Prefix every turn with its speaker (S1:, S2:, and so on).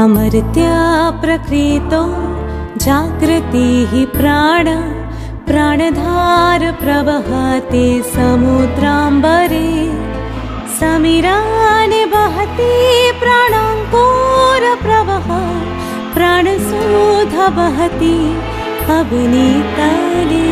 S1: अमर्त्या प्रकृतो जागृतिः प्राण प्राणधार प्रवहति समुद्राम्बरे। समिरानि वहति प्राणाङ्कोरप्रवः प्राणशोध वहति अग्नीतनी